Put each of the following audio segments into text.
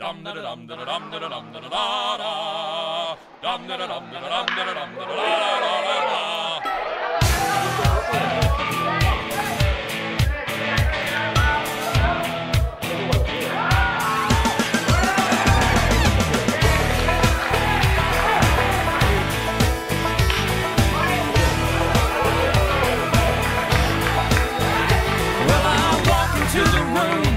Dum da dum da dum da dum da da da. Dum da dum da dum da dum da da da da da. Well, I walk into the room,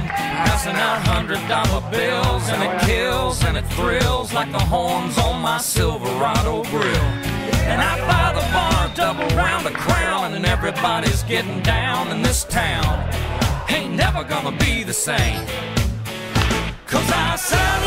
passing out hundred dollar bills, and it kills and it thrills like the horns on my Silverado grill. And I buy the bar double round a crown, and everybody's getting down in this town. Ain't never gonna be the same. Cause I saddle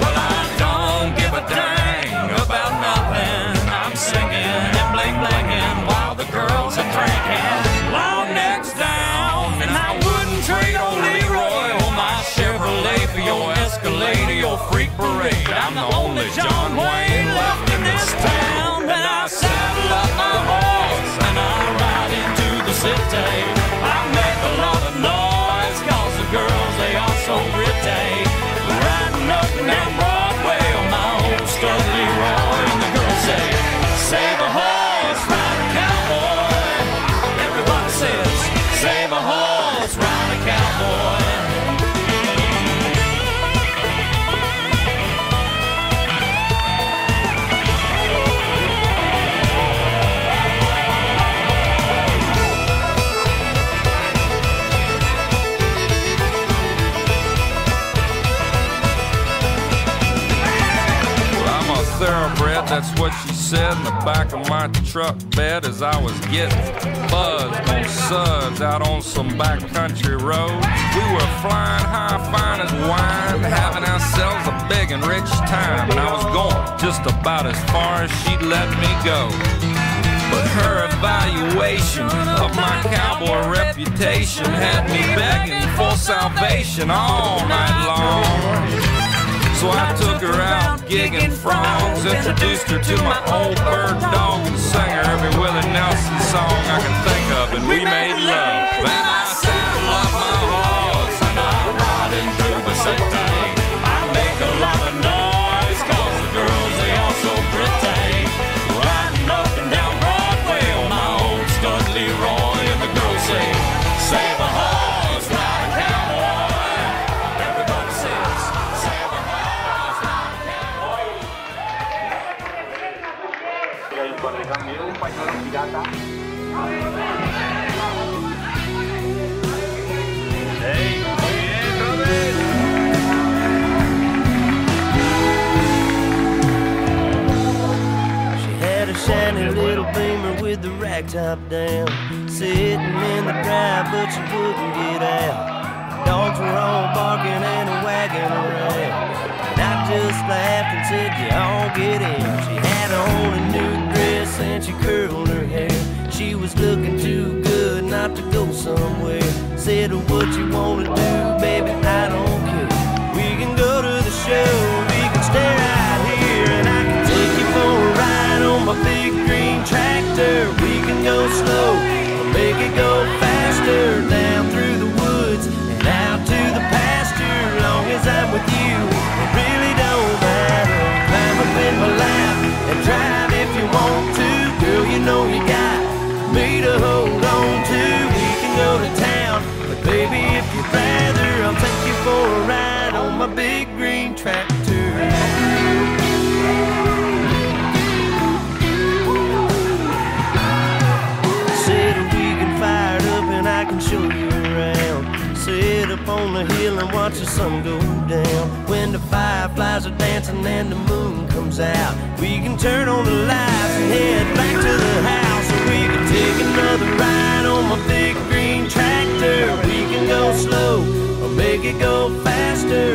Well, I don't give a dang about nothing. I'm singing and bling blinging while the girls are drinking. Long necks down, and I wouldn't trade old Leroy or my Chevrolet for your Escalade or your freak parade. I'm the only John Wayne thoroughbred, that's what she said in the back of my truck bed as I was getting buzzed on suds out on some backcountry road. We were flying high, fine as wine, having ourselves a big and rich time, and I was going just about as far as she'd let me go. But her evaluation of my cowboy reputation had me begging for salvation all night long. So I took her out gigging frogs, introduced her to my old bird dog, and sang her every Willie Nelson song I can think of, and we made love. She had a shiny little beamer with the rag top down. Sitting in the drive, but she wouldn't get out. Dogs were all barking and wagging around. And I just laughed and said, You all get in. She had on a new was looking too good not to go somewhere. Said, What you wanna do, Said we can fire it up and I can show you around. Sit up on the hill and watch the sun go down. When the fireflies are dancing and the moon comes out, we can turn on the lights and head back to the house. We can take another ride on my big green tractor. We can go slow or make it go faster.